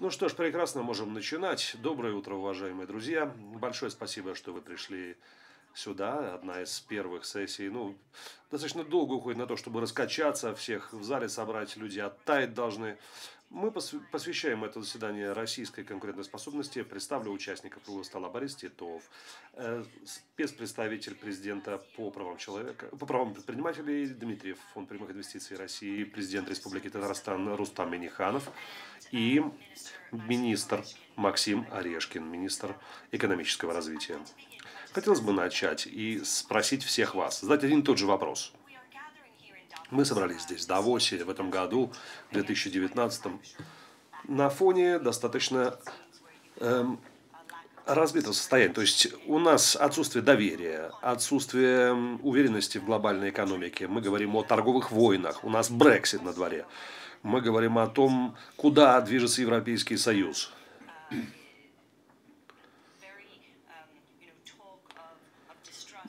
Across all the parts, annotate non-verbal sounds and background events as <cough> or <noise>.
Ну что ж, прекрасно, можем начинать. Доброе утро, уважаемые друзья. Большое спасибо, что вы пришли сюда. Одна из первых сессий. Ну, достаточно долго уходит на то, чтобы раскачаться, всех в зале собрать. Люди оттаять должны. Мы посвящаем это заседание российской конкурентоспособности. Представлю участников круглого стола Борис Титов, э, спецпредставитель президента по правам человека, по правам предпринимателей Дмитриев, Фонд прямых инвестиций России, президент Республики Татарстан Рустам Миниханов и министр Максим Орешкин, министр экономического развития. Хотелось бы начать и спросить всех вас, задать один и тот же вопрос – мы собрались здесь в Давосе в этом году, в 2019, на фоне достаточно эм, разбитого состояния. То есть у нас отсутствие доверия, отсутствие уверенности в глобальной экономике. Мы говорим о торговых войнах, у нас Брексит на дворе. Мы говорим о том, куда движется Европейский Союз.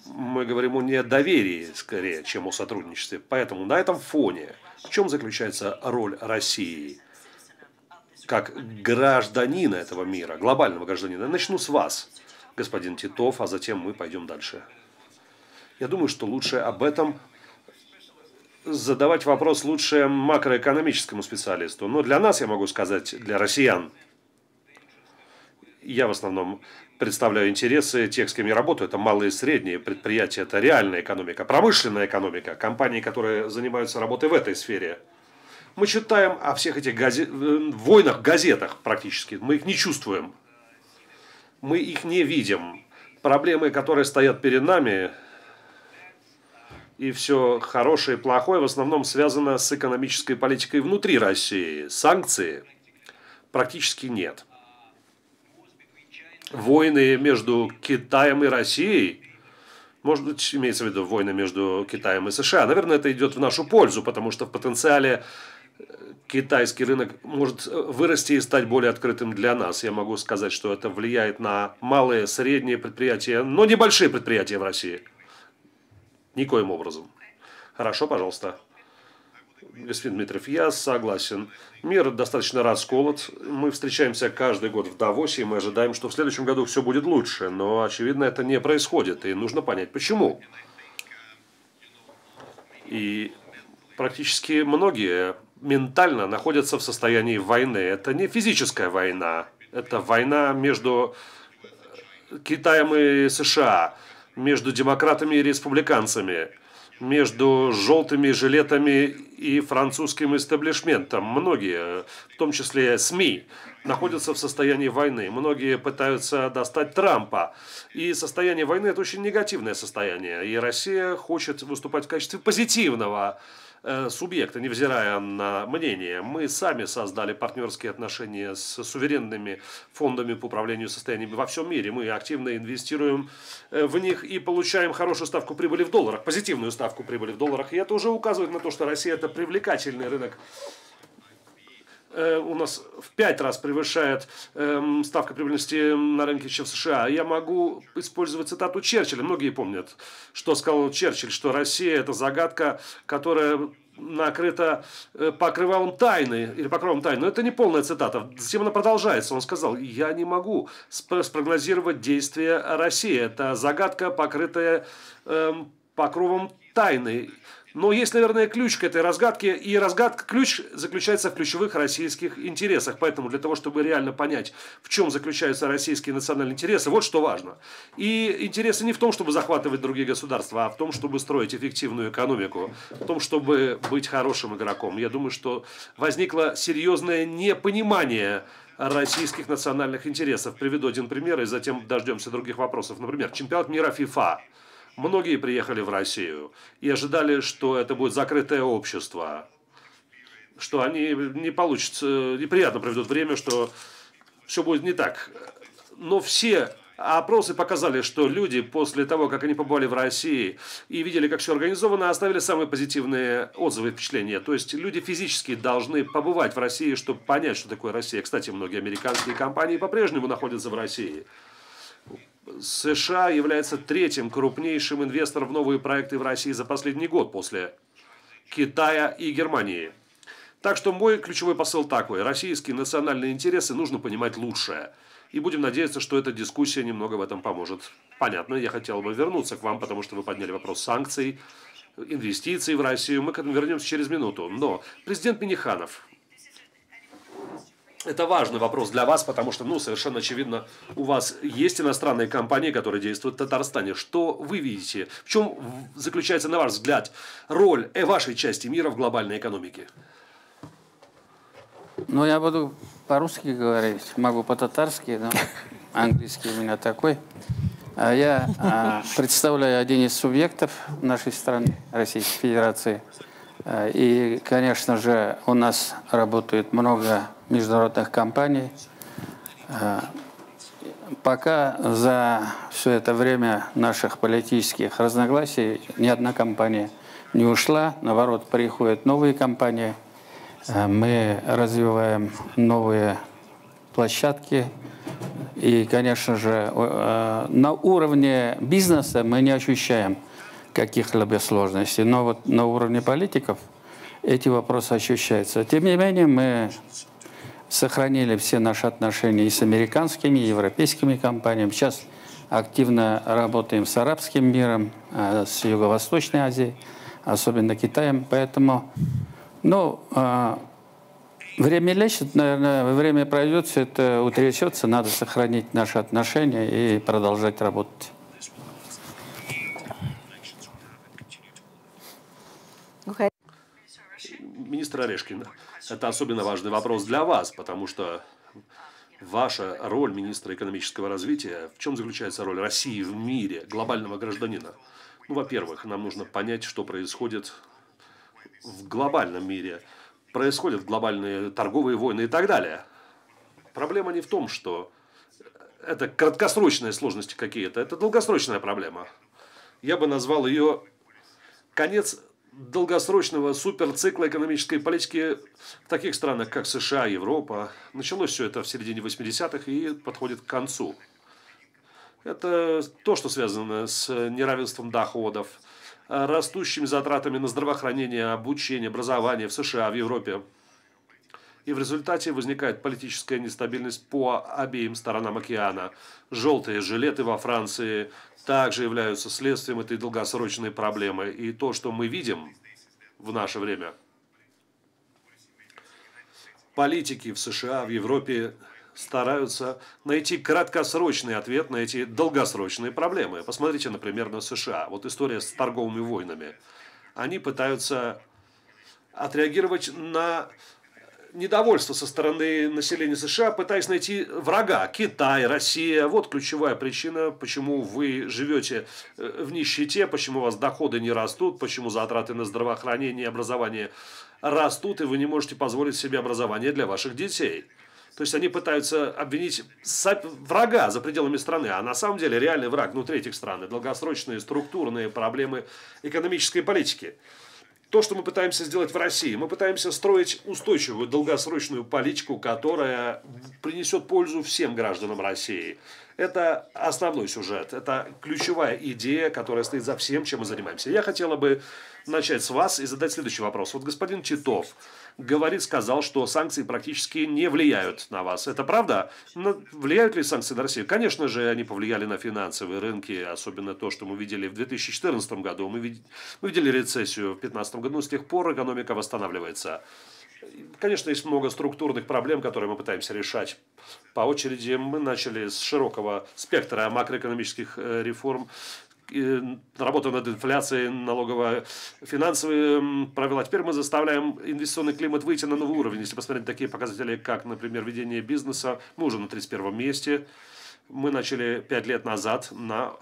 Мы говорим о недоверии скорее, чем о сотрудничестве. Поэтому на этом фоне в чем заключается роль России как гражданина этого мира, глобального гражданина? Начну с вас, господин Титов, а затем мы пойдем дальше. Я думаю, что лучше об этом задавать вопрос лучше макроэкономическому специалисту. Но для нас, я могу сказать, для россиян, я в основном представляю интересы тех, с кем я работаю. Это малые и средние предприятия, это реальная экономика, промышленная экономика, компании, которые занимаются работой в этой сфере. Мы читаем о всех этих газет, э, войнах, газетах практически. Мы их не чувствуем. Мы их не видим. Проблемы, которые стоят перед нами, и все хорошее и плохое в основном связано с экономической политикой внутри России. Санкции практически нет войны между Китаем и Россией, может быть, имеется в виду войны между Китаем и США, наверное, это идет в нашу пользу, потому что в потенциале э, китайский рынок может э, вырасти и стать более открытым для нас. Я могу сказать, что это влияет на малые, средние предприятия, но небольшие предприятия в России. Никоим образом. Хорошо, пожалуйста господин Дмитриев, я согласен. Мир достаточно расколот. Мы встречаемся каждый год в Давосе, и мы ожидаем, что в следующем году все будет лучше. Но, очевидно, это не происходит, и нужно понять, почему. И практически многие ментально находятся в состоянии войны. Это не физическая война, это война между Китаем и США, между демократами и республиканцами – между желтыми жилетами и французским истеблишментом. Многие, в том числе СМИ, находятся в состоянии войны. Многие пытаются достать Трампа. И состояние войны – это очень негативное состояние. И Россия хочет выступать в качестве позитивного Э, субъекта, невзирая на мнение. Мы сами создали партнерские отношения с суверенными фондами по управлению состояниями во всем мире. Мы активно инвестируем э, в них и получаем хорошую ставку прибыли в долларах, позитивную ставку прибыли в долларах. И это уже указывает на то, что Россия это привлекательный рынок у нас в пять раз превышает эм, ставка прибыльности на рынке, чем в США. Я могу использовать цитату Черчилля. Многие помнят, что сказал Черчилль, что Россия – это загадка, которая накрыта э, покрывалом тайны или покровом тайны. Но это не полная цитата. Затем она продолжается. Он сказал, я не могу спрогнозировать действия России. Это загадка, покрытая эм, покровом тайны. Но есть, наверное, ключ к этой разгадке, и разгадка, ключ заключается в ключевых российских интересах. Поэтому для того, чтобы реально понять, в чем заключаются российские национальные интересы, вот что важно. И интересы не в том, чтобы захватывать другие государства, а в том, чтобы строить эффективную экономику, в том, чтобы быть хорошим игроком. Я думаю, что возникло серьезное непонимание российских национальных интересов. Приведу один пример, и затем дождемся других вопросов. Например, чемпионат мира ФИФА. Многие приехали в Россию и ожидали, что это будет закрытое общество, что они не получится, неприятно проведут время, что все будет не так. Но все опросы показали, что люди после того, как они побывали в России и видели, как все организовано, оставили самые позитивные отзывы и впечатления. То есть люди физически должны побывать в России, чтобы понять, что такое Россия. Кстати, многие американские компании по-прежнему находятся в России. США является третьим крупнейшим инвестором в новые проекты в России за последний год после Китая и Германии. Так что мой ключевой посыл такой. Российские национальные интересы нужно понимать лучше. И будем надеяться, что эта дискуссия немного в этом поможет. Понятно, я хотел бы вернуться к вам, потому что вы подняли вопрос санкций, инвестиций в Россию. Мы к этому вернемся через минуту. Но президент Миниханов это важный вопрос для вас, потому что, ну, совершенно очевидно, у вас есть иностранные компании, которые действуют в Татарстане. Что вы видите? В чем заключается, на ваш взгляд, роль вашей части мира в глобальной экономике? Ну, я буду по-русски говорить, могу по-татарски, но <laughs> английский у меня такой. А я а, представляю один из субъектов нашей страны, Российской Федерации. А, и, конечно же, у нас работает много международных компаний. Э, пока за все это время наших политических разногласий ни одна компания не ушла, наоборот, приходят новые компании. Э, мы развиваем новые площадки. И, конечно же, э, на уровне бизнеса мы не ощущаем каких-либо сложностей. Но вот на уровне политиков эти вопросы ощущаются. Тем не менее, мы сохранили все наши отношения и с американскими, и европейскими компаниями. Сейчас активно работаем с арабским миром, э, с Юго-Восточной Азией, особенно Китаем. Поэтому, ну, э, время лечит, наверное, время пройдет, все это утрясется, надо сохранить наши отношения и продолжать работать. Министр Орешкин, это особенно важный вопрос для вас, потому что ваша роль министра экономического развития, в чем заключается роль России в мире, глобального гражданина? Ну, во-первых, нам нужно понять, что происходит в глобальном мире. Происходят глобальные торговые войны и так далее. Проблема не в том, что это краткосрочные сложности какие-то, это долгосрочная проблема. Я бы назвал ее конец долгосрочного суперцикла экономической политики в таких странах, как США, Европа. Началось все это в середине 80-х и подходит к концу. Это то, что связано с неравенством доходов, растущими затратами на здравоохранение, обучение, образование в США, в Европе. И в результате возникает политическая нестабильность по обеим сторонам океана. Желтые жилеты во Франции, также являются следствием этой долгосрочной проблемы. И то, что мы видим в наше время, политики в США, в Европе стараются найти краткосрочный ответ на эти долгосрочные проблемы. Посмотрите, например, на США. Вот история с торговыми войнами. Они пытаются отреагировать на недовольство со стороны населения США, пытаясь найти врага. Китай, Россия. Вот ключевая причина, почему вы живете э, в нищете, почему у вас доходы не растут, почему затраты на здравоохранение и образование растут, и вы не можете позволить себе образование для ваших детей. То есть они пытаются обвинить врага за пределами страны, а на самом деле реальный враг внутри этих стран – долгосрочные структурные проблемы экономической политики то, что мы пытаемся сделать в России. Мы пытаемся строить устойчивую долгосрочную политику, которая принесет пользу всем гражданам России. Это основной сюжет, это ключевая идея, которая стоит за всем, чем мы занимаемся. Я хотела бы начать с вас и задать следующий вопрос. Вот господин Титов говорит, сказал, что санкции практически не влияют на вас. Это правда? Но влияют ли санкции на Россию? Конечно же, они повлияли на финансовые рынки, особенно то, что мы видели в 2014 году. Мы видели рецессию в 2015 году, но с тех пор экономика восстанавливается. Конечно, есть много структурных проблем, которые мы пытаемся решать. По очереди мы начали с широкого спектра макроэкономических э, реформ работа над инфляцией, налоговая, финансовые правила. Теперь мы заставляем инвестиционный климат выйти на новый уровень. Если посмотреть такие показатели, как, например, ведение бизнеса, мы уже на 31 месте. Мы начали 5 лет назад на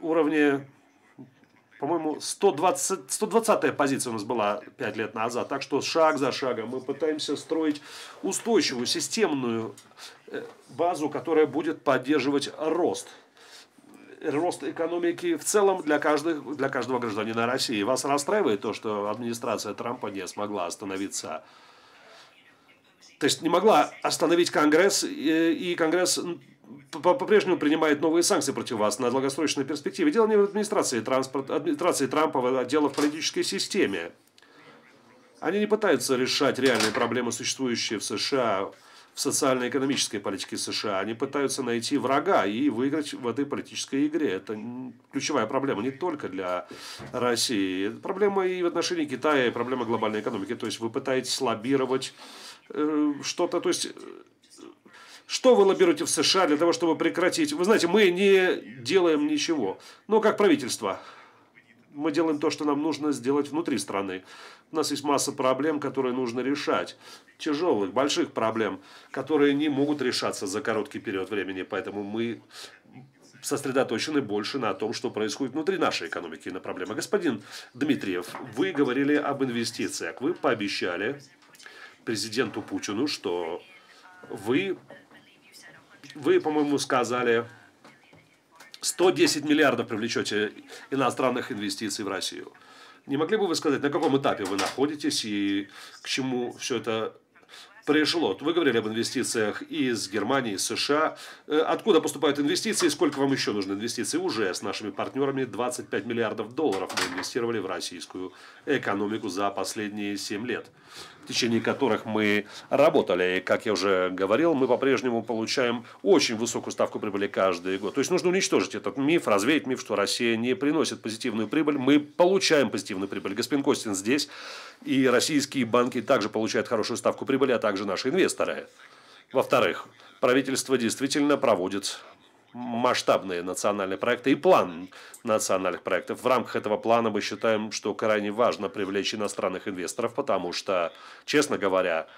уровне, по-моему, 120, 120 позиция у нас была 5 лет назад. Так что шаг за шагом мы пытаемся строить устойчивую, системную э, базу, которая будет поддерживать рост рост экономики в целом для, каждых, для каждого гражданина России. Вас расстраивает то, что администрация Трампа не смогла остановиться? То есть не могла остановить Конгресс, и Конгресс по-прежнему принимает новые санкции против вас на долгосрочной перспективе. Дело не в администрации, транспорт, администрации Трампа, а дело в политической системе. Они не пытаются решать реальные проблемы, существующие в США, в социально-экономической политике США. Они пытаются найти врага и выиграть в этой политической игре. Это ключевая проблема не только для России. Проблема и в отношении Китая, и проблема глобальной экономики. То есть вы пытаетесь лоббировать э, что-то, то есть что вы лоббируете в США для того, чтобы прекратить? Вы знаете, мы не делаем ничего. Но как правительство, мы делаем то, что нам нужно сделать внутри страны. У нас есть масса проблем, которые нужно решать. Тяжелых, больших проблем, которые не могут решаться за короткий период времени. Поэтому мы сосредоточены больше на том, что происходит внутри нашей экономики на проблемы. Господин Дмитриев, вы говорили об инвестициях. Вы пообещали президенту Путину, что вы вы, по-моему, сказали, 110 миллиардов привлечете иностранных инвестиций в Россию. Не могли бы вы сказать, на каком этапе вы находитесь и к чему все это пришло? Вы говорили об инвестициях из Германии, из США. Э, откуда поступают инвестиции? Сколько вам еще нужно инвестиций? Уже с нашими партнерами 25 миллиардов долларов мы инвестировали в российскую экономику за последние 7 лет течение которых мы работали. И, как я уже говорил, мы по-прежнему получаем очень высокую ставку прибыли каждый год. То есть нужно уничтожить этот миф, развеять миф, что Россия не приносит позитивную прибыль. Мы получаем позитивную прибыль. Господин Костин здесь, и российские банки также получают хорошую ставку прибыли, а также наши инвесторы. Во-вторых, правительство действительно проводит масштабные национальные проекты и план национальных проектов. В рамках этого плана мы считаем, что крайне важно привлечь иностранных инвесторов, потому что, честно говоря,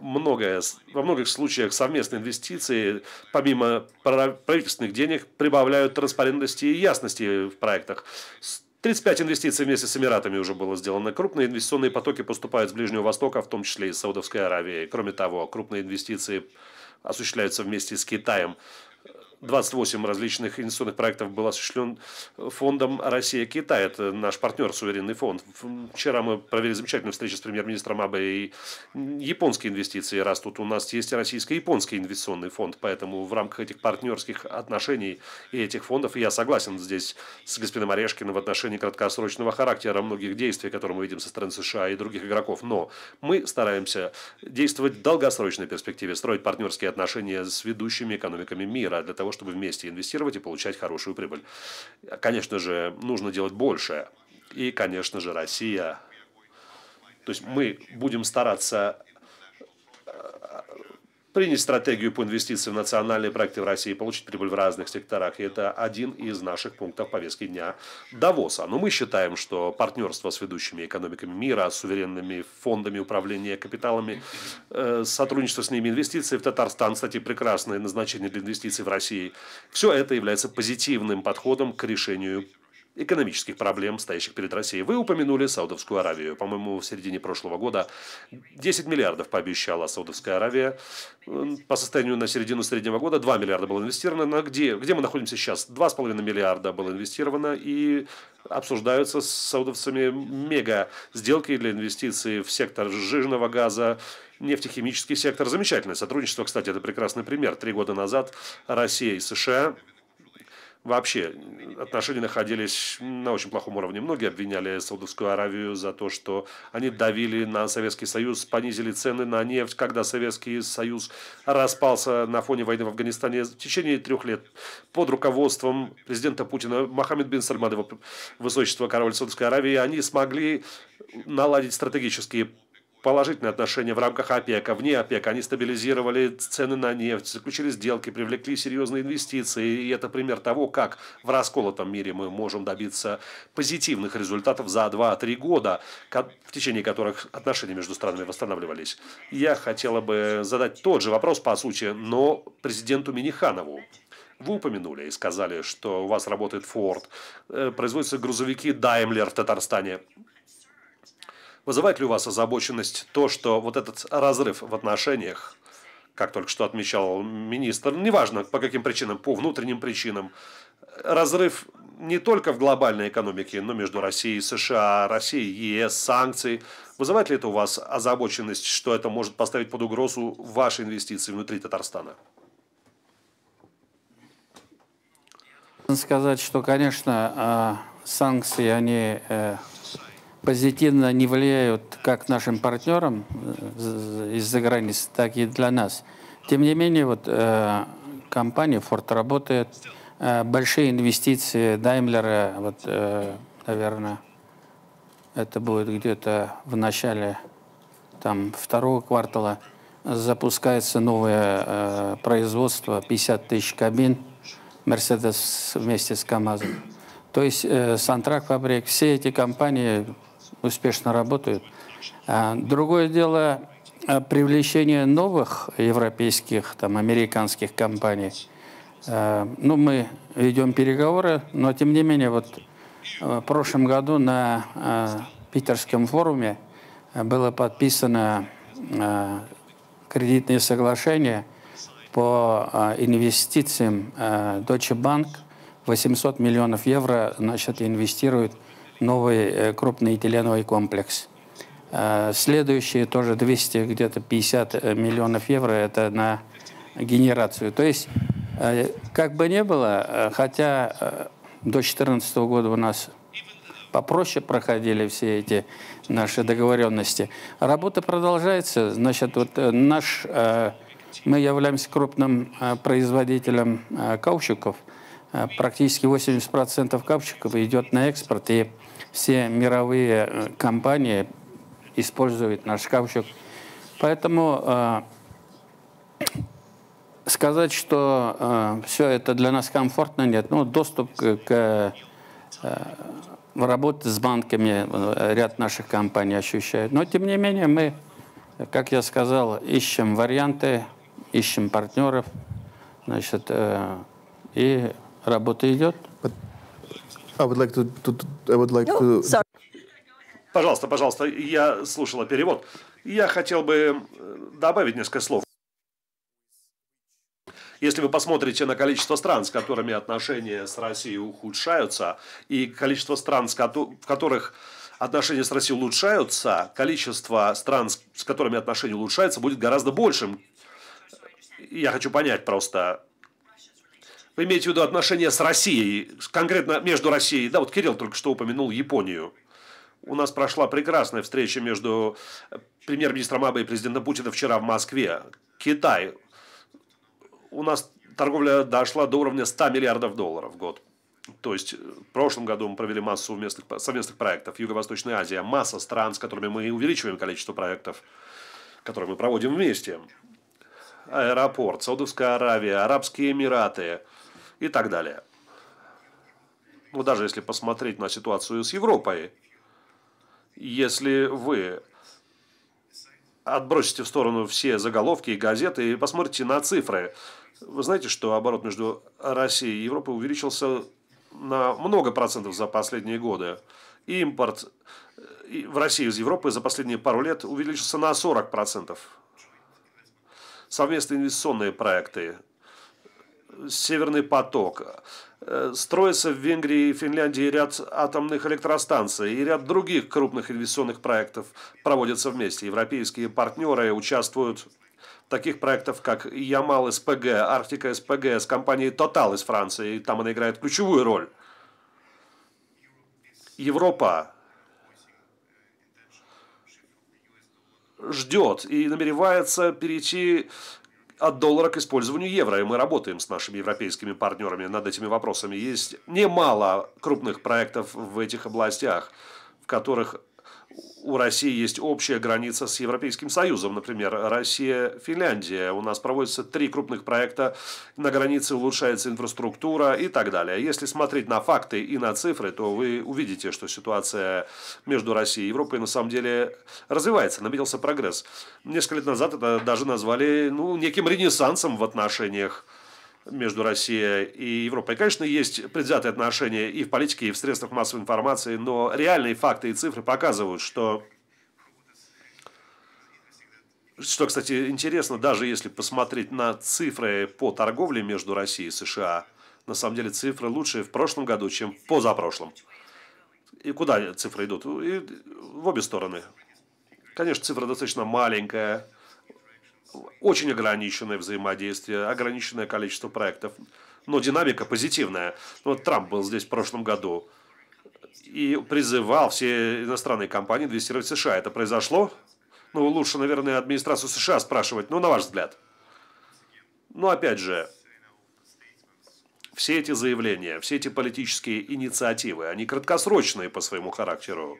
многое, во многих случаях совместные инвестиции, помимо правительственных денег, прибавляют транспарентности и ясности в проектах. 35 инвестиций вместе с Эмиратами уже было сделано. Крупные инвестиционные потоки поступают с Ближнего Востока, в том числе из Саудовской Аравии. Кроме того, крупные инвестиции осуществляются вместе с Китаем. 28 различных инвестиционных проектов был осуществлен фондом «Россия-Китай». Это наш партнер, суверенный фонд. Вчера мы провели замечательную встречу с премьер-министром Абе и японские инвестиции растут. У нас есть российско-японский инвестиционный фонд, поэтому в рамках этих партнерских отношений и этих фондов я согласен здесь с господином Орешкиным в отношении краткосрочного характера многих действий, которые мы видим со стороны США и других игроков. Но мы стараемся действовать в долгосрочной перспективе, строить партнерские отношения с ведущими экономиками мира для того, того, чтобы вместе инвестировать и получать хорошую прибыль. Конечно же, нужно делать больше. И, конечно же, Россия. То есть мы будем стараться принять стратегию по инвестициям в национальные проекты в России, получить прибыль в разных секторах. И это один из наших пунктов повестки дня Давоса. Но мы считаем, что партнерство с ведущими экономиками мира, с суверенными фондами управления капиталами, э, сотрудничество с ними, инвестиции в Татарстан, кстати, прекрасное назначение для инвестиций в России, все это является позитивным подходом к решению экономических проблем, стоящих перед Россией. Вы упомянули Саудовскую Аравию. По-моему, в середине прошлого года 10 миллиардов пообещала Саудовская Аравия. По состоянию на середину среднего года 2 миллиарда было инвестировано. На где, где мы находимся сейчас? 2,5 миллиарда было инвестировано и обсуждаются с саудовцами мега сделки для инвестиций в сектор жирного газа, нефтехимический сектор. Замечательное сотрудничество, кстати, это прекрасный пример. Три года назад Россия и США вообще отношения находились на очень плохом уровне. Многие обвиняли Саудовскую Аравию за то, что они давили на Советский Союз, понизили цены на нефть, когда Советский Союз распался на фоне войны в Афганистане. В течение трех лет под руководством президента Путина Мохаммед бин Сальман, его высочество король Саудовской Аравии, они смогли наладить стратегические положительные отношения в рамках ОПЕКа, вне ОПЕКа. Они стабилизировали цены на нефть, заключили сделки, привлекли серьезные инвестиции. И это пример того, как в расколотом мире мы можем добиться позитивных результатов за 2-3 года, в течение которых отношения между странами восстанавливались. Я хотела бы задать тот же вопрос, по сути, но президенту Миниханову. Вы упомянули и сказали, что у вас работает Ford, э, производятся грузовики Daimler в Татарстане. Вызывает ли у вас озабоченность то, что вот этот разрыв в отношениях, как только что отмечал министр, неважно по каким причинам, по внутренним причинам, разрыв не только в глобальной экономике, но между Россией и США, Россией и ЕС, санкции. Вызывает ли это у вас озабоченность, что это может поставить под угрозу ваши инвестиции внутри Татарстана? Сказать, что, конечно, а, санкции, они э, позитивно не влияют как нашим партнерам из-за границы, так и для нас. Тем не менее, вот компания Ford работает, большие инвестиции Daimler, вот, наверное, это будет где-то в начале там, второго квартала, запускается новое э, производство, 50 тысяч кабин, Мерседес вместе с КАМАЗом. То есть э, Сантрак фабрик, все эти компании успешно работают. А, другое дело э, привлечение новых европейских, там, американских компаний. Э, ну, мы ведем переговоры, но тем не менее, вот в прошлом году на Питерском форуме было подписано кредитное соглашение по инвестициям. Deutsche Bank 800 миллионов евро значит, инвестирует в новый крупный этиленовый комплекс. Следующие тоже 200, где-то 50 миллионов евро это на генерацию. То есть, как бы ни было, хотя до 2014 года у нас попроще проходили все эти наши договоренности. Работа продолжается. Значит, вот э, наш, э, мы являемся крупным э, производителем каучуков. Практически 80% каучуков идет на экспорт, и все мировые компании используют наш каучук. Поэтому сказать, что э, все это для нас комфортно, нет. Ну, доступ к, к э, работе с банками э, ряд наших компаний ощущают. Но, тем не менее, мы, как я сказал, ищем варианты, ищем партнеров, значит, э, и работа идет. I would like to, to, I would like to... Пожалуйста, пожалуйста, я слушала перевод. Я хотел бы э, добавить несколько слов. Если вы посмотрите на количество стран, с которыми отношения с Россией ухудшаются, и количество стран, в которых отношения с Россией улучшаются, количество стран, с которыми отношения улучшаются, будет гораздо большим. Я хочу понять просто, вы имеете в виду отношения с Россией, конкретно между Россией, да, вот Кирилл только что упомянул Японию. У нас прошла прекрасная встреча между премьер-министром Абе и президентом Путина вчера в Москве. Китай у нас торговля дошла до уровня 100 миллиардов долларов в год. То есть в прошлом году мы провели массу совместных, совместных проектов. Юго-Восточная Азия, масса стран, с которыми мы увеличиваем количество проектов, которые мы проводим вместе. Аэропорт, Саудовская Аравия, Арабские Эмираты и так далее. Ну, даже если посмотреть на ситуацию с Европой, если вы отбросите в сторону все заголовки и газеты и посмотрите на цифры. Вы знаете, что оборот между Россией и Европой увеличился на много процентов за последние годы. Импорт э, в Россию из Европы за последние пару лет увеличился на 40 процентов. Совместные инвестиционные проекты, Северный поток, Э, строится в Венгрии и Финляндии ряд атомных электростанций и ряд других крупных инвестиционных проектов проводятся вместе. Европейские партнеры участвуют таких проектах, как Ямал СПГ, Арктика СПГ с компанией Total из Франции. И там она играет ключевую роль. Европа ждет и намеревается перейти от доллара к использованию евро. И мы работаем с нашими европейскими партнерами над этими вопросами. Есть немало крупных проектов в этих областях, в которых у России есть общая граница с Европейским Союзом. Например, Россия-Финляндия. У нас проводятся три крупных проекта. На границе улучшается инфраструктура и так далее. Если смотреть на факты и на цифры, то вы увидите, что ситуация между Россией и Европой на самом деле развивается. Наметился прогресс. Несколько лет назад это даже назвали ну, неким ренессансом в отношениях между Россией и Европой. Конечно, есть предвзятые отношения и в политике, и в средствах массовой информации, но реальные факты и цифры показывают, что что, кстати, интересно, даже если посмотреть на цифры по торговле между Россией и США, на самом деле цифры лучше в прошлом году, чем позапрошлом. И куда цифры идут? И в обе стороны. Конечно, цифра достаточно маленькая, очень ограниченное взаимодействие, ограниченное количество проектов, но динамика позитивная. Вот Трамп был здесь в прошлом году. и призывал все иностранные компании инвестировать в США. Это произошло? Ну, лучше, наверное, администрацию США спрашивать, ну, на ваш взгляд. Но, опять же, все эти заявления, все эти политические инициативы, они краткосрочные по своему характеру.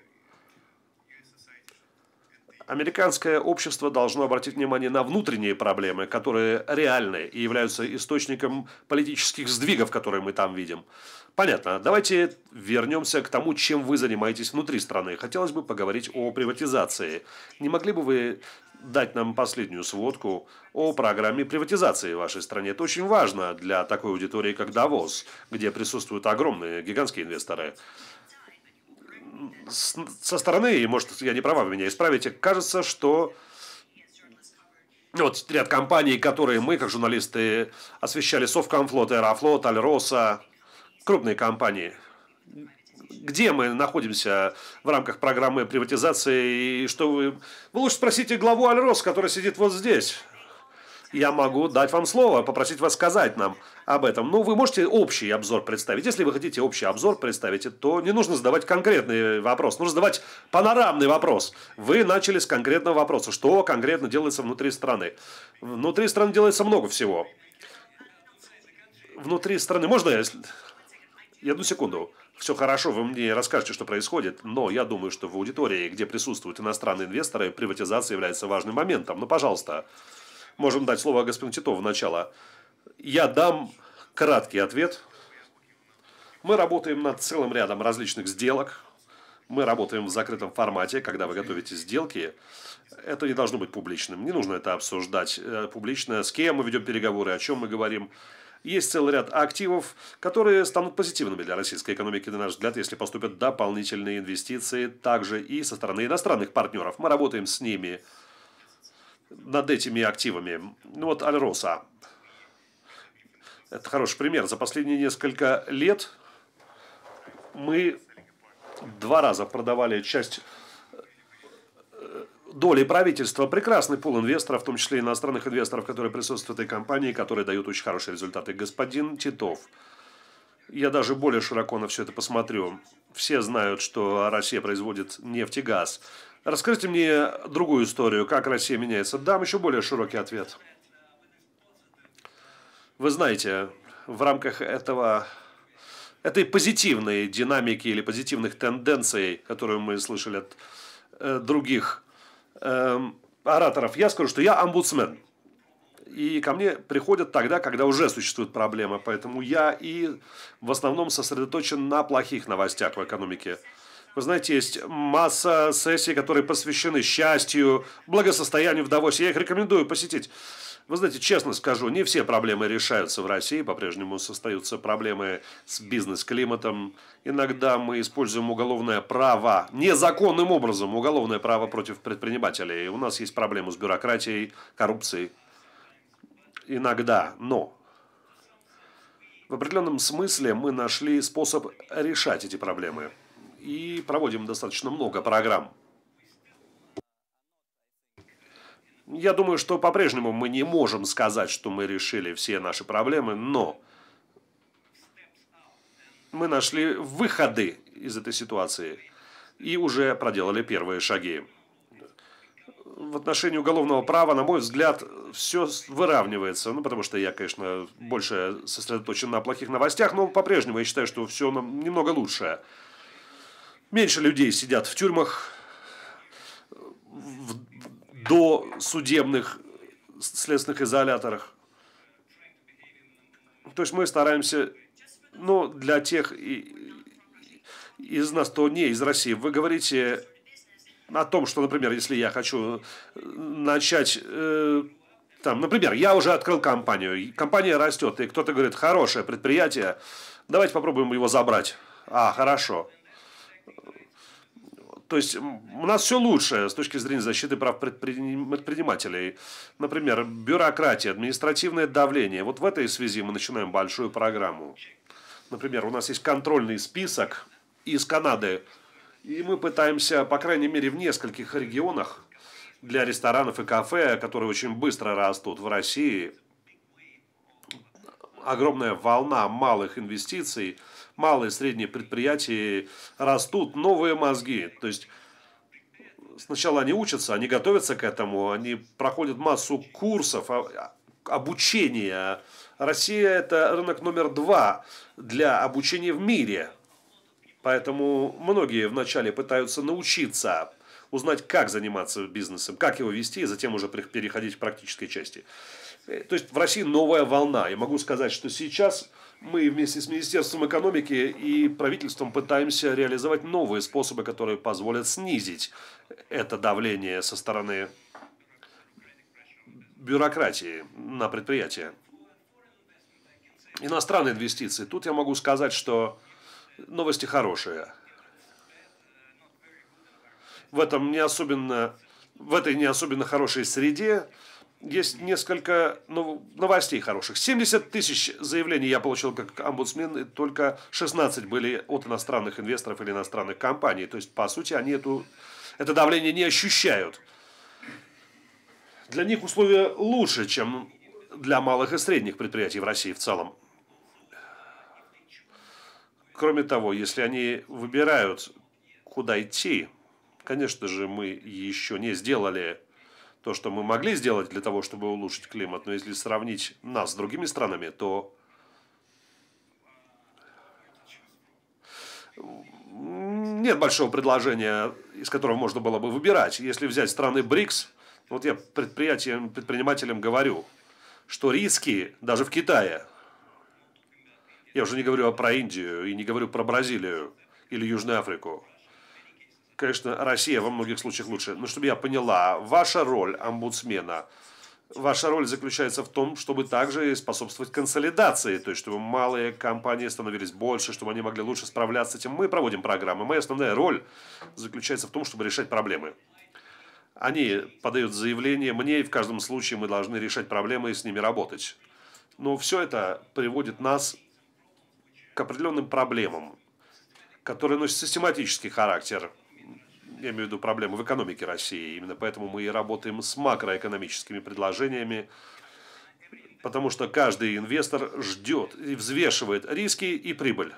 Американское общество должно обратить внимание на внутренние проблемы, которые реальны и являются источником политических сдвигов, которые мы там видим. Понятно. Давайте вернемся к тому, чем вы занимаетесь внутри страны. Хотелось бы поговорить о приватизации. Не могли бы вы дать нам последнюю сводку о программе приватизации в вашей стране? Это очень важно для такой аудитории, как Давос, где присутствуют огромные, гигантские инвесторы со стороны, и может я не права, вы меня исправите, кажется, что вот ряд компаний, которые мы, как журналисты, освещали Совкомфлот, Аэрофлот, Альроса, крупные компании. Где мы находимся в рамках программы приватизации? И что вы... Вы лучше спросите главу Альрос, который сидит вот здесь я могу дать вам слово, попросить вас сказать нам об этом. Ну, вы можете общий обзор представить. Если вы хотите общий обзор представить, то не нужно задавать конкретный вопрос. Нужно задавать панорамный вопрос. Вы начали с конкретного вопроса. Что конкретно делается внутри страны? Внутри страны делается много всего. Внутри страны... Можно я... Я одну секунду. Все хорошо, вы мне расскажете, что происходит, но я думаю, что в аудитории, где присутствуют иностранные инвесторы, приватизация является важным моментом. Ну, пожалуйста, можем дать слово господину Титову начало. Я дам краткий ответ. Мы работаем над целым рядом различных сделок. Мы работаем в закрытом формате, когда вы готовите сделки. Это не должно быть публичным. Не нужно это обсуждать э, публично, с кем мы ведем переговоры, о чем мы говорим. Есть целый ряд активов, которые станут позитивными для российской экономики, на наш взгляд, если поступят дополнительные инвестиции, также и со стороны иностранных партнеров. Мы работаем с ними над этими активами. Ну вот Альроса. Это хороший пример. За последние несколько лет мы два раза продавали часть э, доли правительства. Прекрасный пул инвесторов, в том числе иностранных инвесторов, которые присутствуют в этой компании, которые дают очень хорошие результаты. Господин Титов. Я даже более широко на все это посмотрю. Все знают, что Россия производит нефть и газ. Расскажите мне другую историю, как Россия меняется. Дам еще более широкий ответ. Вы знаете, в рамках этого, этой позитивной динамики или позитивных тенденций, которую мы слышали от э, других э, ораторов, я скажу, что я омбудсмен. И ко мне приходят тогда, когда уже существует проблема. Поэтому я и в основном сосредоточен на плохих новостях в экономике. Вы знаете, есть масса сессий, которые посвящены счастью, благосостоянию в. Я их рекомендую посетить. Вы знаете, честно скажу, не все проблемы решаются в России, по-прежнему состоятся проблемы с бизнес-климатом. Иногда мы используем уголовное право, незаконным образом уголовное право против предпринимателей. У нас есть проблемы с бюрократией, коррупцией. Иногда, но в определенном смысле мы нашли способ решать эти проблемы и проводим достаточно много программ. Я думаю, что по-прежнему мы не можем сказать, что мы решили все наши проблемы, но мы нашли выходы из этой ситуации и уже проделали первые шаги. В отношении уголовного права, на мой взгляд, все выравнивается. Ну, потому что я, конечно, больше сосредоточен на плохих новостях, но по-прежнему я считаю, что все немного лучше. Меньше людей сидят в тюрьмах, в до судебных следственных изоляторах. То есть мы стараемся, ну, для тех из нас, то не из России. Вы говорите о том, что, например, если я хочу начать, э, там, например, я уже открыл компанию, компания растет, и кто-то говорит, хорошее предприятие, давайте попробуем его забрать. А, хорошо. То есть у нас все лучше с точки зрения защиты прав предпринимателей. Например, бюрократия, административное давление. Вот в этой связи мы начинаем большую программу. Например, у нас есть контрольный список из Канады. И мы пытаемся, по крайней мере, в нескольких регионах для ресторанов и кафе, которые очень быстро растут в России, огромная волна малых инвестиций малые и средние предприятия растут, новые мозги. То есть сначала они учатся, они готовятся к этому, они проходят массу курсов, а, обучения. Россия – это рынок номер два для обучения в мире. Поэтому многие вначале пытаются научиться, узнать, как заниматься бизнесом, как его вести, и затем уже переходить к практической части. То есть в России новая волна. Я могу сказать, что сейчас мы вместе с Министерством экономики и правительством пытаемся реализовать новые способы, которые позволят снизить это давление со стороны бюрократии на предприятия. Иностранные инвестиции. Тут я могу сказать, что новости хорошие. В этом не особенно, в этой не особенно хорошей среде есть несколько новостей хороших. 70 тысяч заявлений я получил как омбудсмен, и только 16 были от иностранных инвесторов или иностранных компаний. То есть, по сути, они эту, это давление не ощущают. Для них условия лучше, чем для малых и средних предприятий в России в целом. Кроме того, если они выбирают, куда идти, конечно же, мы еще не сделали то, что мы могли сделать для того, чтобы улучшить климат, но если сравнить нас с другими странами, то нет большого предложения, из которого можно было бы выбирать. Если взять страны БРИКС, вот я предприятиям, предпринимателям говорю, что риски даже в Китае, я уже не говорю про Индию и не говорю про Бразилию или Южную Африку, конечно, Россия во многих случаях лучше. Но чтобы я поняла, ваша роль омбудсмена, ваша роль заключается в том, чтобы также способствовать консолидации, то есть чтобы малые компании становились больше, чтобы они могли лучше справляться с этим. Мы проводим программы. Моя основная роль заключается в том, чтобы решать проблемы. Они подают заявление мне, и в каждом случае мы должны решать проблемы и с ними работать. Но все это приводит нас к определенным проблемам, которые носят систематический характер – я имею в виду проблемы в экономике России. Именно поэтому мы и работаем с макроэкономическими предложениями, потому что каждый инвестор ждет и взвешивает риски и прибыль.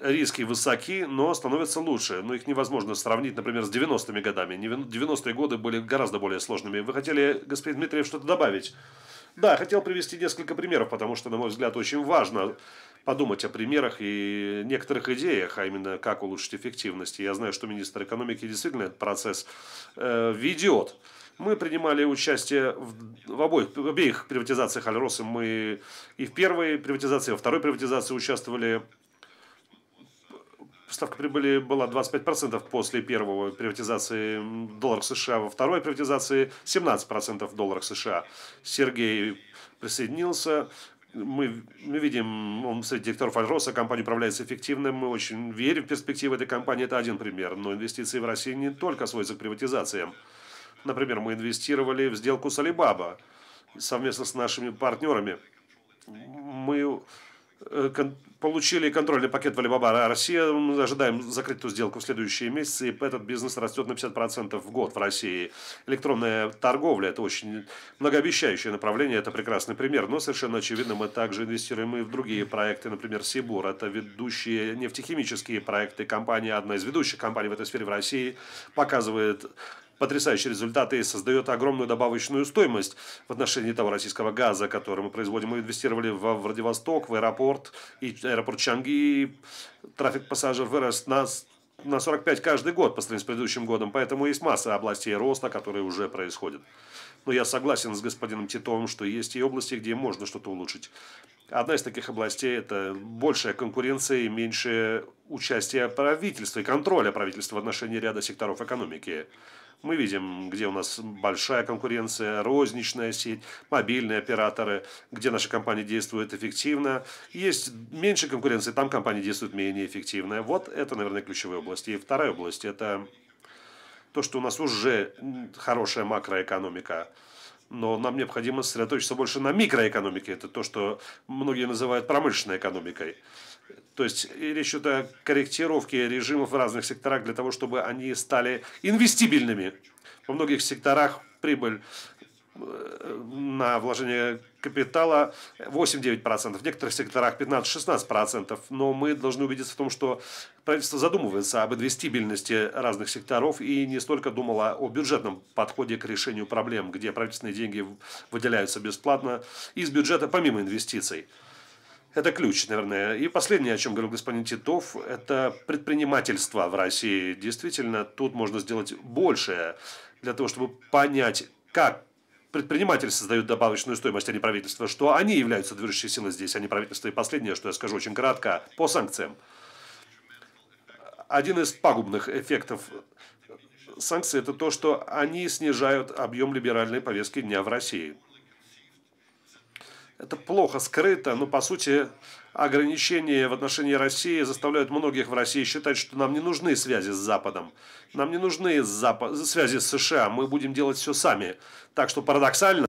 Риски высоки, но становятся лучше. Но их невозможно сравнить, например, с 90-ми годами. 90-е годы были гораздо более сложными. Вы хотели, господин Дмитриев, что-то добавить? Да, хотел привести несколько примеров, потому что, на мой взгляд, очень важно подумать о примерах и некоторых идеях, а именно как улучшить эффективность. Я знаю, что министр экономики действительно этот процесс э, ведет. Мы принимали участие в, в, обоих, в обеих приватизациях Альроса. Мы и в первой приватизации, и во второй приватизации участвовали. Ставка прибыли была 25% после первого приватизации в долларах США, во второй приватизации 17% в долларах США. Сергей присоединился мы, мы видим, он среди директоров Альроса, компания управляется эффективно, мы очень верим в перспективы этой компании, это один пример. Но инвестиции в России не только сводятся к приватизациям. Например, мы инвестировали в сделку с Alibaba совместно с нашими партнерами. Мы получили контрольный пакет в Alibaba Россия. Мы ожидаем закрыть эту сделку в следующие месяцы. И этот бизнес растет на 50% в год в России. Электронная торговля – это очень многообещающее направление. Это прекрасный пример. Но совершенно очевидно, мы также инвестируем и в другие проекты. Например, Сибур – это ведущие нефтехимические проекты. Компания, одна из ведущих компаний в этой сфере в России, показывает потрясающие результаты и создает огромную добавочную стоимость в отношении того российского газа, который мы производим. Мы инвестировали в Владивосток, в аэропорт, и аэропорт Чанги, трафик пассажиров вырос на на 45 каждый год по сравнению с предыдущим годом, поэтому есть масса областей роста, которые уже происходят. Но я согласен с господином Титовым, что есть и области, где можно что-то улучшить. Одна из таких областей – это большая конкуренция и меньшее участие правительства и контроля правительства в отношении ряда секторов экономики. Мы видим, где у нас большая конкуренция, розничная сеть, мобильные операторы, где наши компании действуют эффективно. Есть меньше конкуренции, там компании действуют менее эффективно. Вот это, наверное, ключевые области. И вторая область – это то, что у нас уже хорошая макроэкономика, но нам необходимо сосредоточиться больше на микроэкономике. Это то, что многие называют промышленной экономикой. То есть речь идет о корректировке режимов в разных секторах для того, чтобы они стали инвестибельными. Во многих секторах прибыль на вложение капитала 8-9%, в некоторых секторах 15-16%. Но мы должны убедиться в том, что правительство задумывается об инвестибельности разных секторов и не столько думало о бюджетном подходе к решению проблем, где правительственные деньги выделяются бесплатно из бюджета помимо инвестиций. Это ключ, наверное. И последнее, о чем говорил господин Титов, это предпринимательство в России. Действительно, тут можно сделать большее для того, чтобы понять, как предприниматели создают добавочную стоимость, а не правительство, что они являются движущей силой здесь, а не правительство. И последнее, что я скажу очень кратко, по санкциям. Один из пагубных эффектов санкций – это то, что они снижают объем либеральной повестки дня в России. Это плохо скрыто, но по сути ограничения в отношении России заставляют многих в России считать, что нам не нужны связи с Западом. Нам не нужны Запад... связи с США, мы будем делать все сами. Так что парадоксально,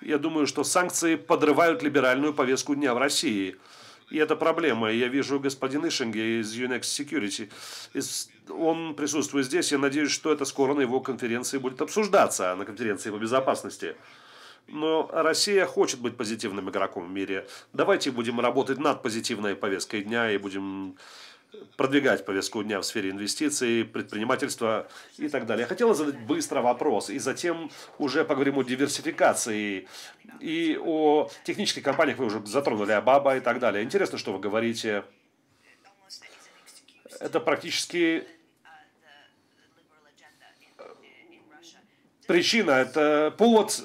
я думаю, что санкции подрывают либеральную повестку дня в России. И это проблема. Я вижу господин Ишинге из Unex Security. Он присутствует здесь. Я надеюсь, что это скоро на его конференции будет обсуждаться, на конференции по безопасности. Но Россия хочет быть позитивным игроком в мире. Давайте будем работать над позитивной повесткой дня и будем продвигать повестку дня в сфере инвестиций, предпринимательства и так далее. Я хотел задать быстро вопрос, и затем уже поговорим о диверсификации и о технических компаниях, вы уже затронули Абаба и так далее. Интересно, что вы говорите. Это практически причина, это повод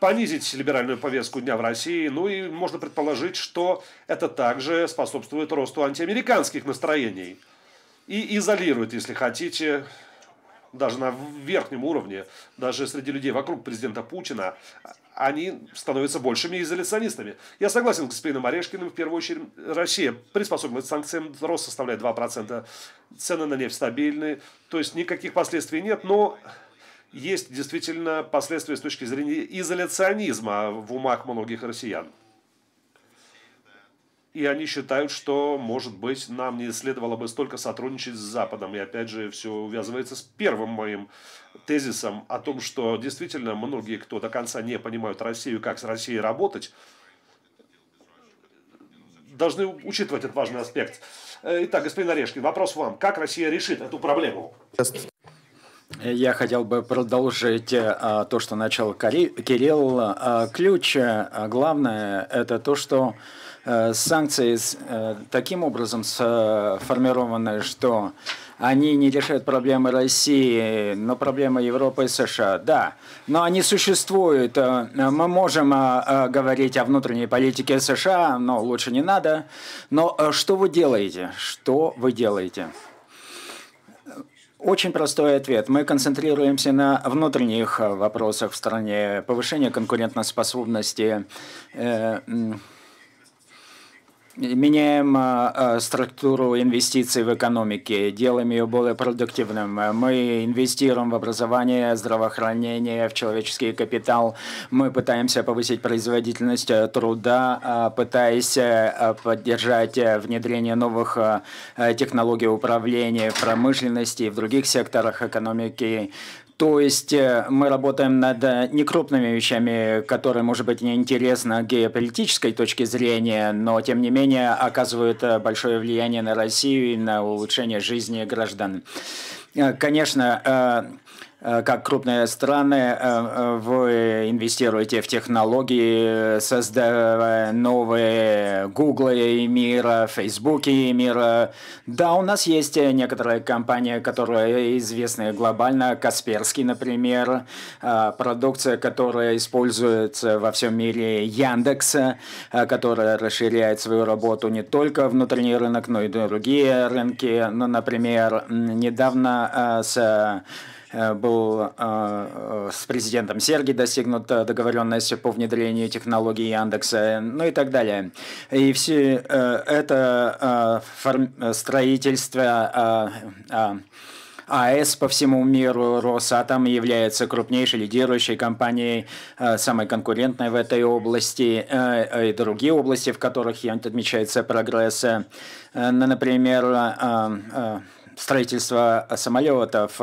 понизить либеральную повестку дня в России. Ну и можно предположить, что это также способствует росту антиамериканских настроений и изолирует, если хотите, даже на верхнем уровне, даже среди людей вокруг президента Путина, они становятся большими изоляционистами. Я согласен с господином Орешкиным, в первую очередь Россия приспособлена к санкциям, рост составляет 2%, цены на нефть стабильны, то есть никаких последствий нет, но есть действительно последствия с точки зрения изоляционизма в умах многих россиян. И они считают, что, может быть, нам не следовало бы столько сотрудничать с Западом. И опять же, все увязывается с первым моим тезисом о том, что действительно многие, кто до конца не понимают Россию, как с Россией работать, должны учитывать этот важный аспект. Итак, господин Орешкин, вопрос вам. Как Россия решит эту проблему? Я хотел бы продолжить а, то, что начал Кирилл. А, ключ, а, главное, это то, что а, санкции а, таким образом сформированы, что они не решают проблемы России, но проблемы Европы и США. Да, но они существуют. Мы можем говорить о внутренней политике США, но лучше не надо. Но что вы делаете? Что вы делаете? Очень простой ответ. Мы концентрируемся на внутренних вопросах в стране, повышение конкурентоспособности, э, меняем э, структуру инвестиций в экономике, делаем ее более продуктивным. Мы инвестируем в образование, здравоохранение, в человеческий капитал. Мы пытаемся повысить производительность э, труда, э, пытаясь э, поддержать э, внедрение новых технологий управления в промышленности и в других секторах экономики. То есть э, мы работаем над э, некрупными вещами, которые, может быть, не интересны геополитической точки зрения, но, тем не менее, оказывают э, большое влияние на Россию и на улучшение жизни граждан. Конечно, как крупные страны, э, э, вы инвестируете в технологии, создавая новые Гуглы мира, Фейсбуки мира. Да, у нас есть некоторые компании, которые известны глобально, Касперский, например, продукция, которая используется во всем мире Яндекс, которая расширяет свою работу не только внутренний рынок, но и другие рынки. Ну, например, недавно с Э, был э, э, с президентом Сергей достигнут договоренность по внедрению технологий Яндекса, ну и так далее. И все это строительство АЭС по всему миру, Росатом является крупнейшей лидирующей компанией, самой конкурентной в этой области, и другие области, в которых отмечается прогресс. Например, строительства самолетов.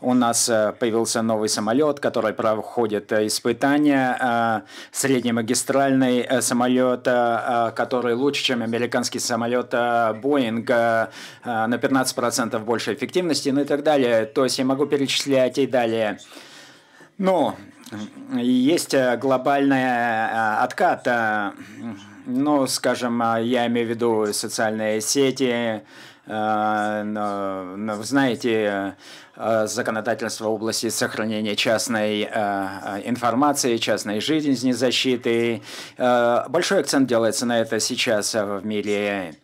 У нас появился новый самолет, который проходит испытания. Среднемагистральный самолет, который лучше, чем американский самолет Boeing, на 15% больше эффективности, ну и так далее. То есть я могу перечислять и далее. Но есть глобальный откат ну, скажем, я имею в виду социальные сети, вы знаете, а, законодательство в области сохранения частной информации, частной жизни защиты. Большой акцент делается на это сейчас в мире.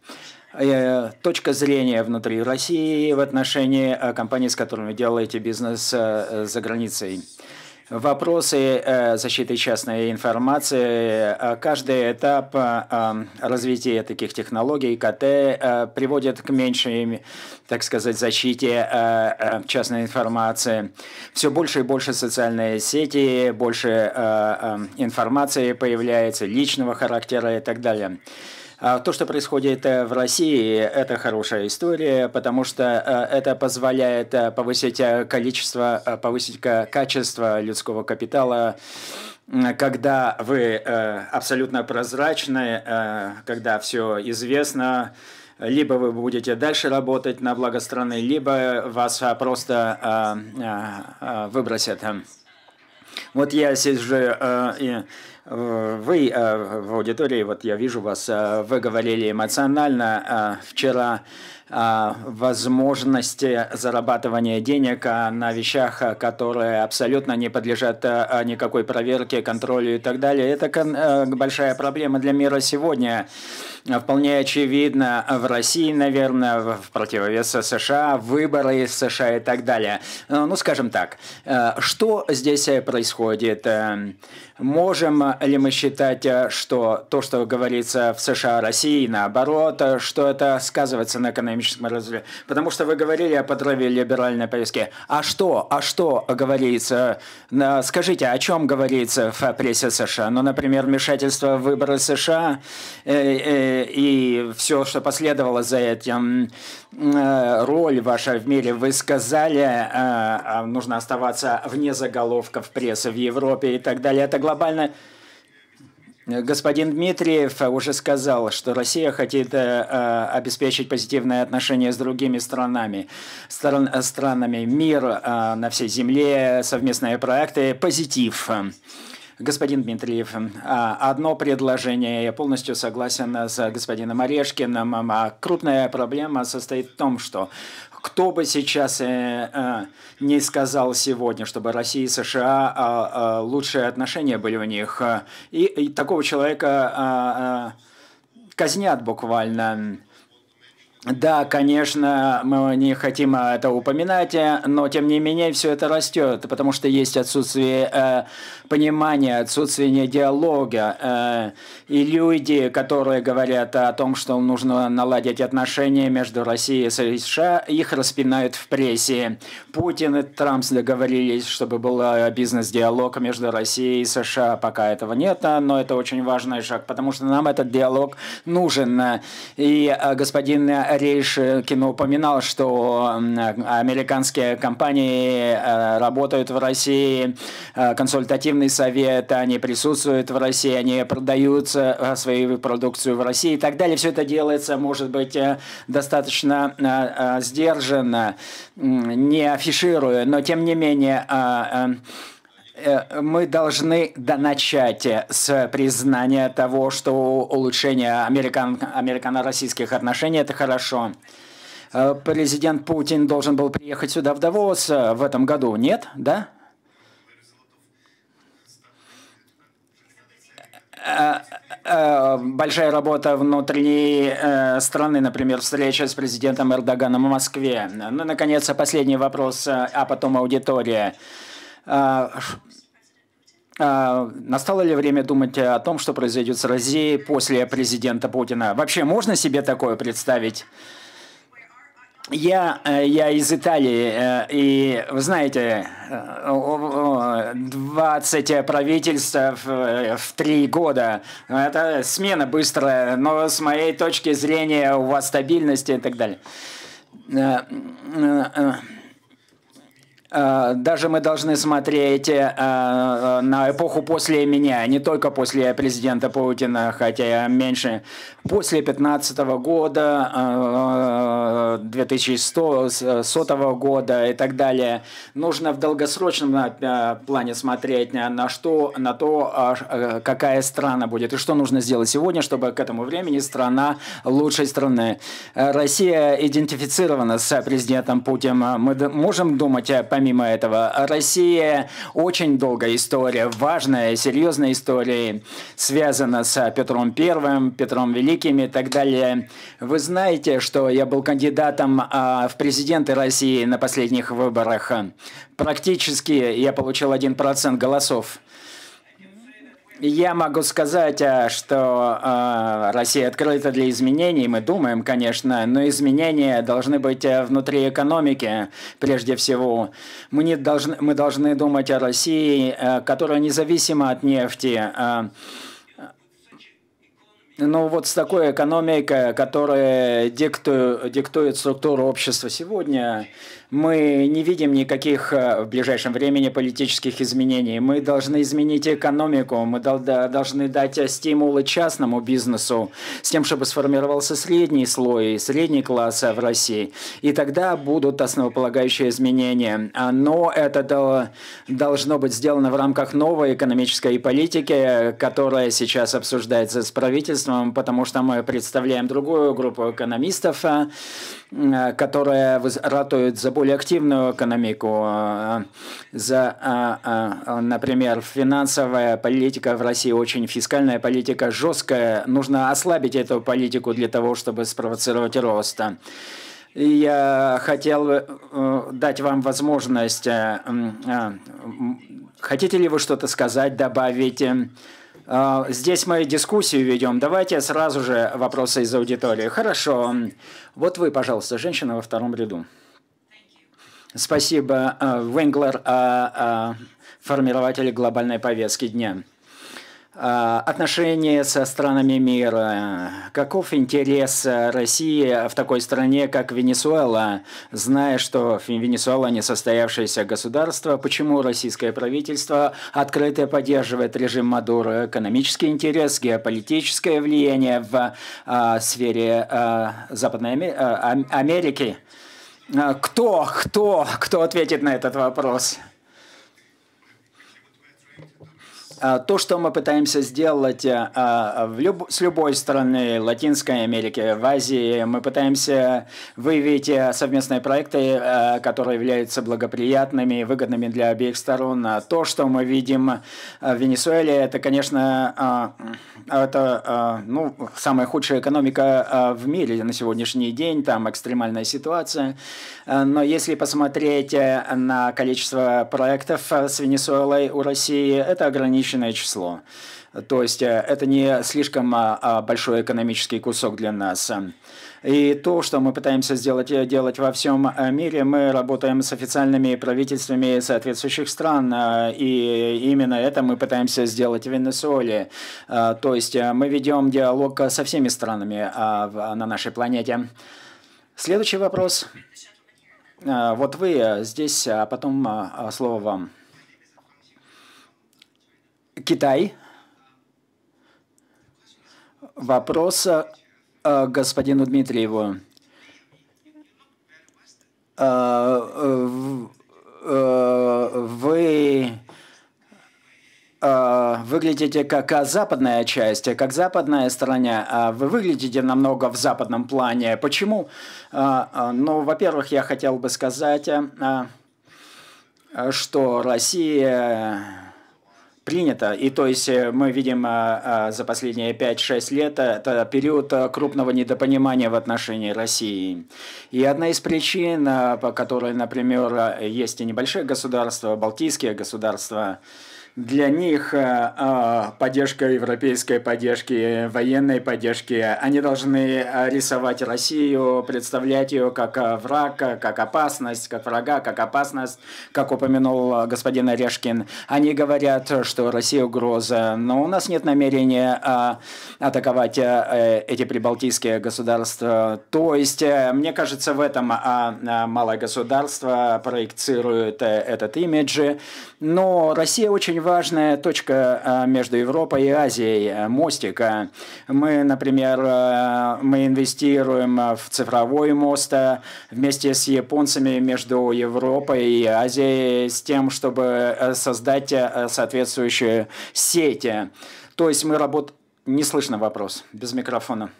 Э, точка зрения внутри России в отношении компаний, с которыми делаете бизнес за границей. Вопросы э, защиты частной информации, э, каждый этап э, развития таких технологий КТ приводит к меньшей, так сказать, защите частной информации. Все больше и больше социальные сети, больше информации появляется, личного характера и так далее. А то, что происходит э, в России, это хорошая история, потому что э, это позволяет э, повысить количество, повысить качество людского капитала, когда вы абсолютно прозрачны, когда все известно, либо вы будете дальше работать на благо страны, либо вас просто выбросят. Вот я сижу и вы э, в аудитории, вот я вижу вас, э, вы говорили эмоционально э, вчера о возможности зарабатывания денег на вещах, которые абсолютно не подлежат никакой проверке, контролю и так далее. Это большая проблема для мира сегодня вполне очевидно в России, наверное, в противовес США, выборы в США и так далее. Ну, скажем так, что здесь происходит? Можем ли мы считать, э, что то, что говорится в США России, наоборот, э, что это сказывается на экономическом развитии? Потому что вы говорили о подрыве либеральной повестки. А что, а что говорится? Скажите, о чем говорится в прессе США? Ну, например, вмешательство в выборы США э, и все, что последовало за этим, роль ваша в мире. Вы сказали, нужно оставаться вне заголовков прессы в Европе и так далее. Это глобально... Господин Дмитриев уже сказал, что Россия хочет э, обеспечить позитивные отношения с другими странами, стран, странами, мир э, на всей земле, совместные проекты, позитив. Господин Дмитриев, одно предложение, я полностью согласен с господином Орешкиным. Крупная проблема состоит в том, что кто бы сейчас э, э, не сказал сегодня, чтобы Россия и США э, э, лучшие отношения были у них, э, и, и такого человека э, э, казнят буквально. Да, конечно, мы не хотим это упоминать, но тем не менее все это растет, потому что есть отсутствие э, понимания, отсутствие диалога. Э, и люди, которые говорят о том, что нужно наладить отношения между Россией и США, их распинают в прессе. Путин и Трамп договорились, чтобы был э, бизнес-диалог между Россией и США. Пока этого нет, но это очень важный шаг, потому что нам этот диалог нужен. И э, господин Рейшкин упоминал, что американские компании э, работают в России, консультативный совет, они присутствуют в России, они продаются продаются свою продукцию в России и так далее. Все это делается, может быть, э, достаточно э, э, сдержанно, не афишируя, но тем не менее мы должны начать с признания того, что улучшение американ, американо-российских отношений – это хорошо. Президент Путин должен был приехать сюда в Давос в этом году, нет? Да? Э, большая работа внутри э, страны, например, встреча с президентом Эрдоганом в Москве. Ну, наконец, последний вопрос, э, а потом аудитория. Настало ли время думать о том, что произойдет с Россией после президента Путина? Вообще, можно себе такое представить? Я, э, я из Италии, э, и вы знаете, 20 э, правительств в три года. Это смена быстрая, но с моей точки зрения у вас стабильность и так далее. Э, даже мы должны смотреть э, э, на эпоху после меня, не только после президента Путина, хотя меньше. После 2015 года, 2100 года и так далее. Нужно в долгосрочном плане смотреть на что, на то, а, какая страна будет и что нужно сделать сегодня, чтобы к этому времени страна лучшей страны. Россия идентифицирована с президентом Путиным. Мы можем думать по помимо этого. Россия очень долгая история, важная, серьезная история, связана с Петром Первым, Петром Великим и так далее. Вы знаете, что я был кандидатом а, в президенты России на последних выборах. Практически я получил 1% голосов. Я могу сказать, э, что э, Россия открыта для изменений, мы думаем, конечно, но изменения должны быть э, внутри экономики прежде всего. Мы, не должны, мы должны думать о России, э, которая независима от нефти. Э, ну вот с такой экономикой, которая диктует, диктует структуру общества сегодня, мы не видим никаких э, в ближайшем времени политических изменений. Мы должны изменить экономику, мы должны дать стимулы частному бизнесу с тем, чтобы сформировался средний слой, средний класс в России. И тогда будут основополагающие изменения. А, но это должно быть сделано в рамках новой экономической политики, которая сейчас обсуждается с правительством, потому что мы представляем другую группу экономистов, Э, которая ратует за более активную экономику, э, за, э, например, финансовая политика в России очень фискальная политика жесткая. Нужно ослабить эту политику для того, чтобы спровоцировать рост. Я хотел дать вам возможность. Хотите ли вы что-то сказать, добавить? А, здесь мы дискуссию ведем. Давайте сразу же вопросы из аудитории. Хорошо. Вот вы, пожалуйста, женщина во втором ряду. Спасибо, а, Венглер, а, формирователь глобальной повестки дня. А, отношения со странами мира. Каков интерес России в такой стране, как Венесуэла, зная, что Венесуэла не состоявшееся государство? Почему российское правительство открыто поддерживает режим Мадуро? Экономический интерес, геополитическое влияние в а, сфере а, Западной Америки? Кто, кто, кто ответит на этот вопрос? А, то, что мы пытаемся сделать а, а, люб... с любой стороны Латинской Америки, в Азии, мы пытаемся выявить совместные проекты, которые являются благоприятными и выгодными для обеих сторон. То, что мы видим в Венесуэле, это, конечно, это ну, самая худшая экономика в мире на сегодняшний день, там экстремальная ситуация. Но если посмотреть на количество проектов с Венесуэлой у России, это ограничено ограниченное число. То есть э, это не слишком а, а, большой экономический кусок для нас. И то, что мы пытаемся сделать, э, делать во всем э, мире, мы работаем с официальными правительствами соответствующих стран, и именно это мы пытаемся сделать в Венесуэле. То есть мы ведем диалог со всеми странами на нашей планете. Следующий вопрос. Вот вы здесь, а потом слово вам. Китай. Вопрос э, господину Дмитриеву. Э, э, вы выглядите как западная часть, как западная страна. Вы выглядите намного в западном плане. Почему? Ну, во-первых, я хотел бы сказать, что Россия принято. И то есть э, мы видим а, а, за последние 5-6 лет э, это период э, крупного недопонимания в отношении России. И одна из причин, по которой, например, есть и небольшие государства, балтийские государства, для них э, э, поддержка европейской поддержки, военной поддержки, они должны э, рисовать Россию, представлять ее как враг, как опасность, как врага, как опасность, как упомянул господин Орешкин. Они говорят, что Россия угроза, но у нас нет намерения атаковать эти прибалтийские государства. То есть, мне кажется, в этом малое государство проецирует этот имидж. Но Россия очень важная точка а, между Европой и Азией, мостик. Мы, например, а, мы инвестируем в цифровой мост вместе с японцами между Европой и Азией с тем, чтобы создать соответствующие сети. То есть мы работаем... Не слышно вопрос, без микрофона.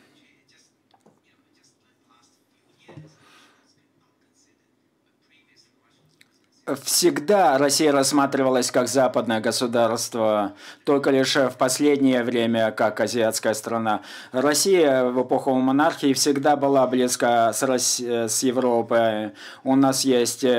Всегда Россия рассматривалась как западное государство, только лишь в последнее время как азиатская страна. Россия в эпоху монархии всегда была близко с, Росси... с Европой. У нас есть э,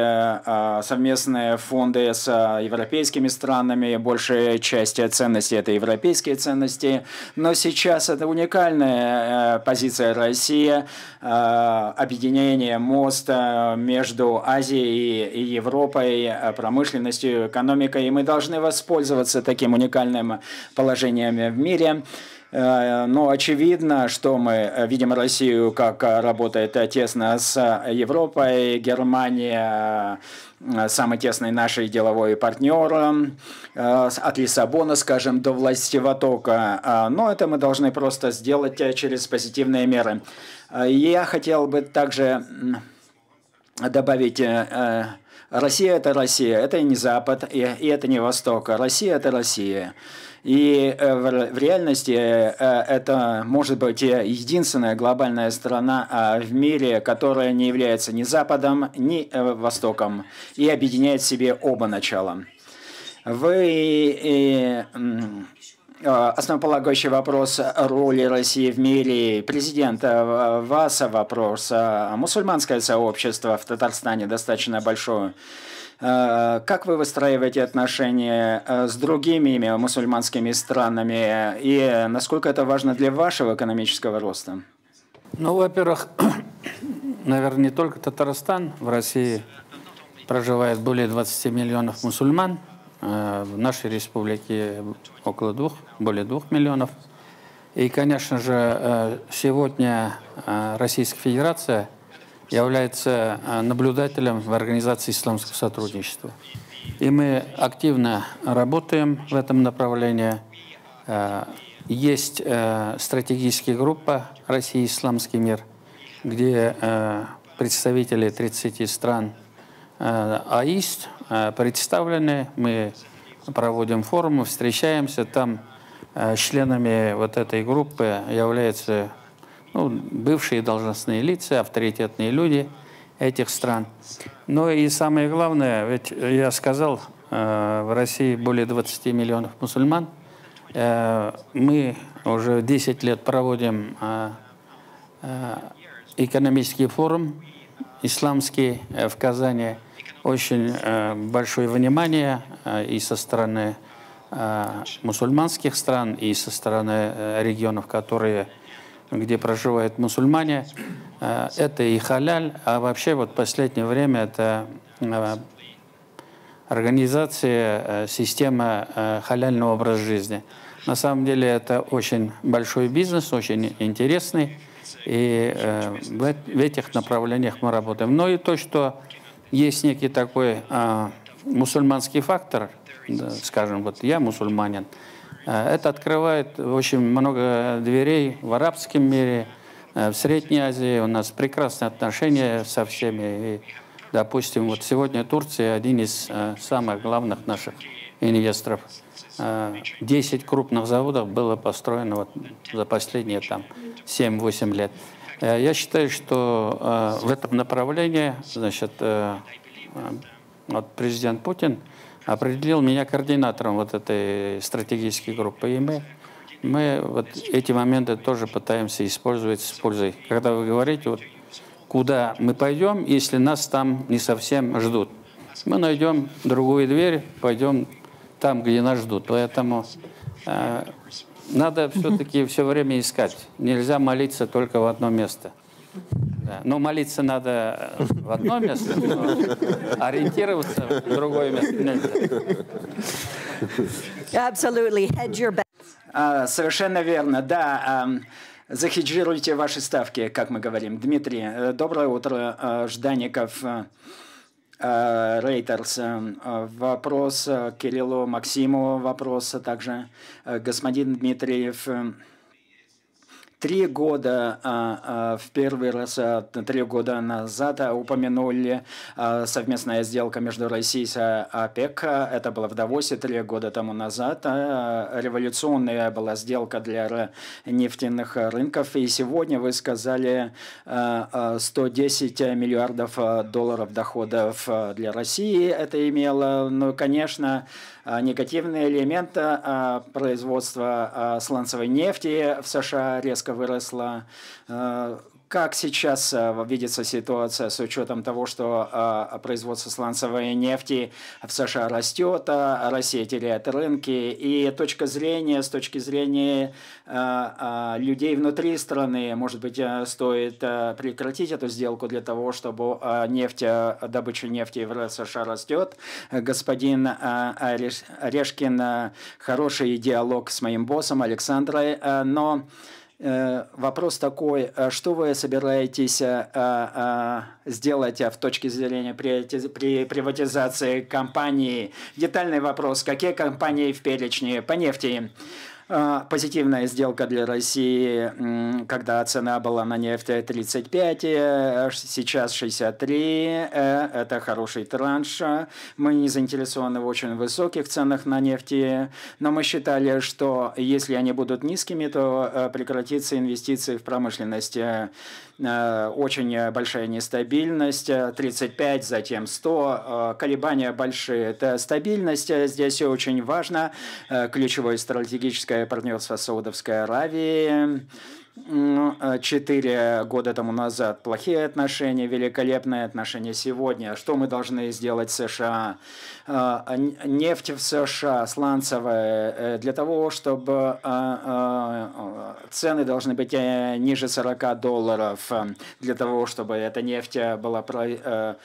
а, совместные фонды с европейскими странами, большая часть ценностей – это европейские ценности. Но сейчас это уникальная э, позиция России, э, объединение моста между Азией и Европой, Европой, э, промышленностью, экономикой, и мы должны воспользоваться таким уникальным положением в мире. Э, но очевидно, что мы видим Россию, как работает тесно с Европой, Германия самый тесный наш деловой партнер э, от Лиссабона, скажем, до Властивостока. Но это мы должны просто сделать через позитивные меры. Я хотел бы также добавить Россия – это Россия, это не Запад, и, и это не Восток. Россия – это Россия. И э, в, в реальности э, это может быть единственная глобальная страна а, в мире, которая не является ни Западом, ни э, Востоком, и объединяет в себе оба начала. Вы Э, основополагающий вопрос роли России в мире. Президент, э, вас вопрос. Мусульманское сообщество в Татарстане достаточно большое. Как вы выстраиваете отношения с другими мусульманскими странами и насколько это важно для вашего экономического роста? Ну, во-первых, <coughs> наверное, не только Татарстан. В России проживает более 20 миллионов мусульман. Э, в нашей республике около двух, более двух миллионов. И, конечно же, э, сегодня э, Российская Федерация является наблюдателем в Организации исламского сотрудничества. И мы активно работаем в этом направлении. Есть стратегическая группа «Россия. Исламский мир», где представители 30 стран АИС Э, представлены, мы проводим форумы, встречаемся, там э, членами вот этой группы являются ну, бывшие должностные лица, авторитетные люди этих стран. Но и самое главное, ведь я сказал, э, в России более 20 миллионов мусульман. Мы уже 10 лет проводим экономический форум исламский в Казани – очень э, большое внимание э, и со стороны э, мусульманских стран, и со стороны э, регионов, которые, где проживают мусульмане. Э, это и халяль, а вообще вот последнее время это э, организация, э, система э, халяльного образа жизни. На самом деле это очень большой бизнес, очень интересный, и э, в, в этих направлениях мы работаем. Но и то, что есть некий такой а, мусульманский фактор, да, скажем, вот я мусульманин, а, это открывает очень много дверей в арабском мире, а, в Средней Азии. У нас прекрасные отношения со всеми. И, допустим, вот сегодня Турция один из а, самых главных наших инвесторов. 10 крупных заводов было построено вот за последние там 7-8 лет. Э, я считаю, что э, в этом направлении, значит, э, вот президент Путин определил меня координатором вот этой стратегической группы, и мы, мы вот эти моменты тоже пытаемся использовать с пользой. Когда вы говорите, вот, куда мы пойдем, если нас там не совсем ждут. Мы найдем другую дверь, пойдем там, где нас ждут. Поэтому надо все-таки все время искать. Нельзя молиться только в одно место. Да. Но молиться надо в одно место, но ориентироваться в другое место нельзя. Absolutely. Hedge your bet. Совершенно верно, да. Захеджируйте ваши ставки, как мы говорим. Дмитрий, э, доброе утро, Ждаников. Рейтерс. Вопрос Кириллу Максиму, вопрос также господин Дмитриев. Три года, а, а, в первый раз, а, три года назад упомянули совместная сделка между Россией и ОПЕК. Это было в Давосе три года тому назад. Революционная была сделка для нефтяных рынков. И сегодня вы сказали 110 миллиардов долларов доходов для России это имело. Ну, конечно, негативный элемент производства сланцевой нефти в США резко. Э, как сейчас э, видится ситуация с учетом того, что э, производство сланцевой нефти в США растет, а Россия теряет рынки, и точка зрения, с точки зрения людей внутри страны, может быть, стоит прекратить эту сделку для того, чтобы нефть, добыча нефти в США растет. Господин Орешкин, хороший диалог с моим боссом Александрой, но Э, вопрос такой, э, что вы собираетесь э, сделать в точке зрения при приватизации компании? Детальный вопрос, какие компании в перечне по нефти? А, позитивная сделка для России, когда цена была на нефть 35, э, сейчас 63. Э, это хороший транш. Мы не заинтересованы в очень высоких ценах на нефти, но мы считали, что если они будут низкими, то э, прекратится инвестиции в промышленность. Очень большая нестабильность, 35, затем 100, колебания большие. Это стабильность здесь очень важно. Ключевое стратегическое партнерство Саудовской Аравии. Четыре года тому назад плохие отношения, великолепные отношения сегодня. Что мы должны сделать США? А, нефть в США сланцевая э, для того, чтобы а, а, цены должны быть э, ниже 40 долларов, для того, чтобы эта нефть была, э,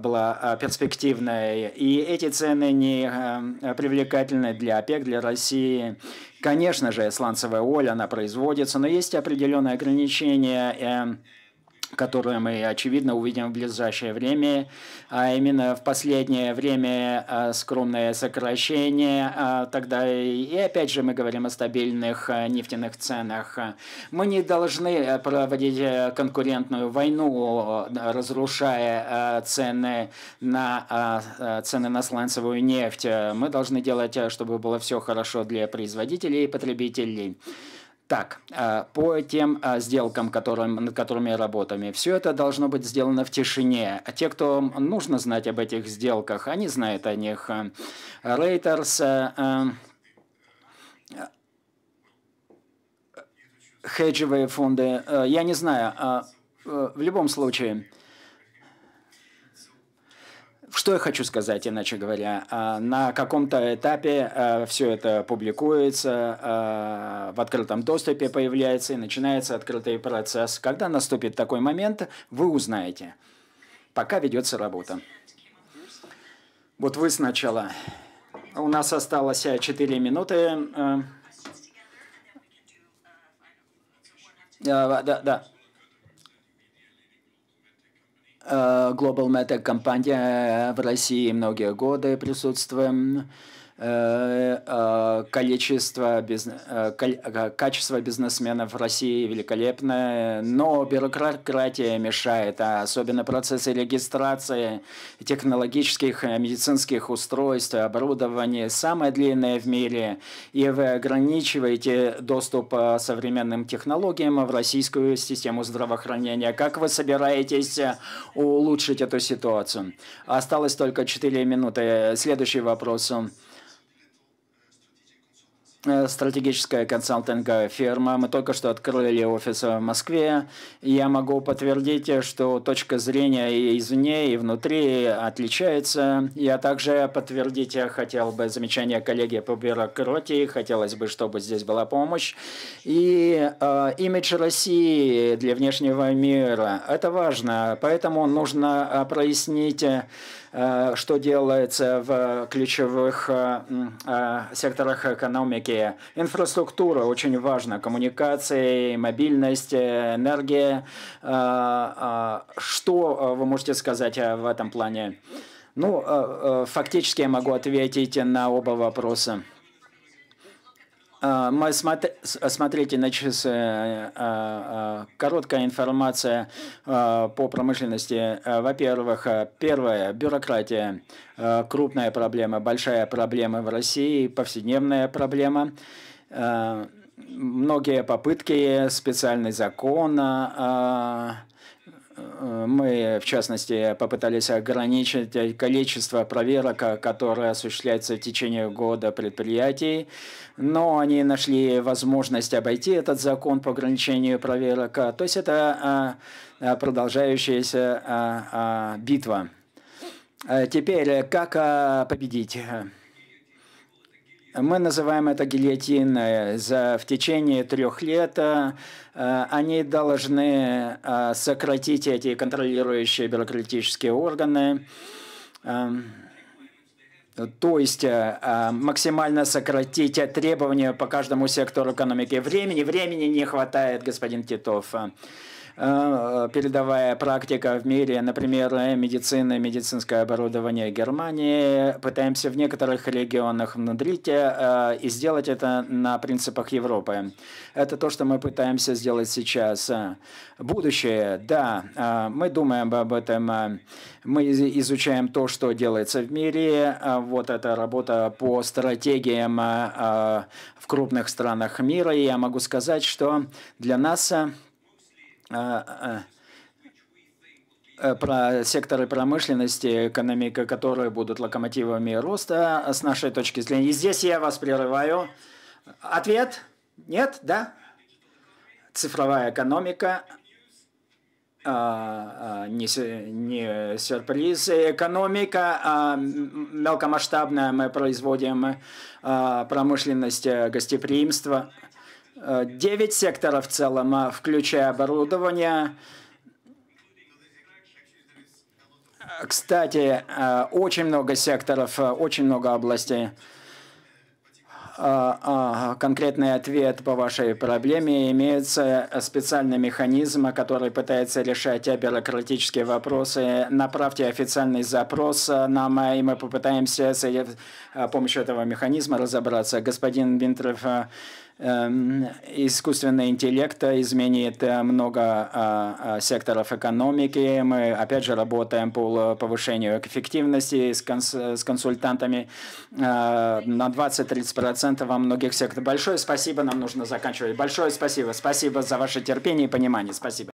была перспективной. И эти цены не привлекательны для ОПЕК, для России. Конечно же, сланцевая оль, она производится, но есть определенные ограничения которую мы, очевидно, увидим в ближайшее время, а именно в последнее время а, скромное сокращение, а, тогда и опять же мы говорим о стабильных а, нефтяных ценах. Мы не должны проводить э, конкурентную войну, разрушая цены на, цены на сланцевую нефть. Мы должны делать, э, чтобы было все хорошо для производителей и потребителей. Так, э, по тем э, сделкам, которым, над которыми работаем, все это должно быть сделано в тишине. А те, кто нужно знать об этих сделках, они знают о них. Рейтерс, э, хеджевые фонды, я не знаю, в любом случае, что я хочу сказать, иначе говоря, а, на каком-то этапе а, все это публикуется, а, в открытом доступе появляется и начинается открытый процесс. Когда наступит такой момент, вы узнаете. Пока ведется работа. Вот вы сначала. У нас осталось 4 минуты. Да, да. Э, Global Metec компания в России многие годы присутствуем. Э, э, количество, бизнес, э, качество бизнесменов в России великолепное, но бюрократия мешает, а особенно процессы регистрации технологических медицинских устройств, оборудования самое длинное в мире, и вы ограничиваете доступ современным технологиям в российскую систему здравоохранения. Как вы собираетесь улучшить эту ситуацию? Осталось только 4 минуты. Следующий вопрос. Э, стратегическая консалтинговая фирма. Мы только что открыли офис в Москве. Я могу подтвердить, что точка зрения и извне, и внутри отличается. Я также подтвердить хотел бы замечание коллеги по бюрократии. Хотелось бы, чтобы здесь была помощь. И э, имидж России для внешнего мира – это важно. Поэтому нужно э, прояснить Э, что делается в ключевых э, э, секторах экономики. Инфраструктура очень важна, коммуникации, мобильность, энергия. Что вы можете сказать в этом плане? Ну, фактически я могу ответить на оба вопроса. А, мы смотрите на часы. А, а, короткая информация по промышленности. Во-первых, первое, бюрократия. Крупная проблема, большая проблема в России, повседневная проблема. Многие попытки, специальный закон, мы, в частности, попытались ограничить количество проверок, которые осуществляются в течение года предприятий, но они нашли возможность обойти этот закон по ограничению проверок. То есть это а, продолжающаяся битва. Теперь, как победить? Мы называем это гильотиной. За, в течение трех лет э, они должны э, сократить эти контролирующие бюрократические органы. Э, то есть э, максимально сократить требования по каждому сектору экономики. Времени, времени не хватает, господин Титов. Э, передовая практика в мире, например, медицина, медицинское оборудование Германии. Пытаемся в некоторых регионах внедрить э, и сделать это на принципах Европы. Это то, что мы пытаемся сделать сейчас. Будущее, да, э, мы думаем об этом. Мы изучаем то, что делается в мире. Вот эта работа по стратегиям в крупных странах мира. И я могу сказать, что для нас а, а, про секторы промышленности, экономика, которые будут локомотивами роста с нашей точки зрения. И здесь я вас прерываю. Ответ? Нет? Да? Цифровая экономика а, не, не сюрприз. Экономика мелкомасштабная, мы производим промышленность гостеприимства – Э, девять секторов в целом, а, включая оборудование. Кстати, э, очень много секторов, э, очень много областей. Конкретный ответ по вашей проблеме имеется специальный механизм, который пытается решать бюрократические вопросы. Направьте официальный запрос нам, и мы попытаемся с помощью этого механизма разобраться. Господин Бинтров искусственный интеллект изменит э, много а, а, секторов экономики. Мы, опять же, работаем по повышению эффективности с, с консультантами э, на 20-30% во многих секторах. Большое спасибо, нам нужно заканчивать. Большое спасибо. Спасибо за ваше терпение и понимание. Спасибо.